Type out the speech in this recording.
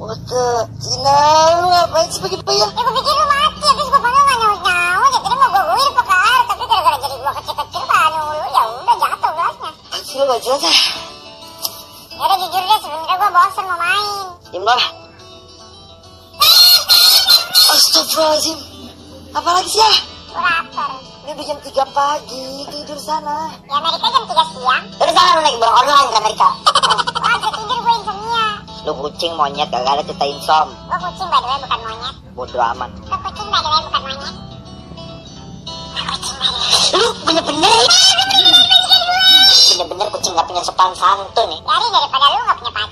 Waduh, Cina, lu ngapain sih pagi-pagi? Ya gue pikir lu mati, habis gue gak nyaut-nyaut, jadi mau gue uir pekar. Tapi gara-gara jadi gue kecil-kecil baru lu, ya udah jatuh gelasnya. Lu gak jelas ah. Ya udah jujur deh, sebenernya gue bosen mau main. Dimbah. Astagfirullahaladzim. Apalagi sih ya? Gue lapar. Ini udah jam 3 pagi, tidur sana. Ya Amerika jam 3 siang. Terus sana lu naik barang online ke Amerika. Lu kucing monyet gak ada cerita insom. Gue kucing by the way bukan monyet. Bodo amat. Gue kucing by the way bukan monyet. Gue kucing by the way. Lu bener-bener Bener-bener kucing gak punya sopan santun nih. Dari daripada lu gak punya pacar.